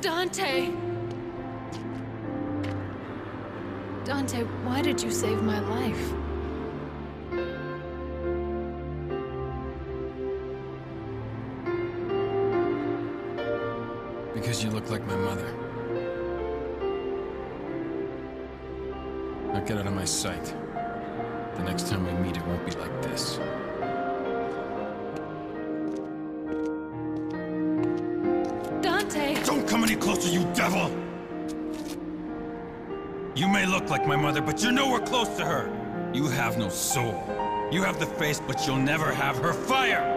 Dante! Dante, why did you save my life? Because you look like my mother. Now get out of my sight. The next time we meet, it won't be like this. Closer, you devil! You may look like my mother, but you're nowhere close to her. You have no soul. You have the face, but you'll never have her fire!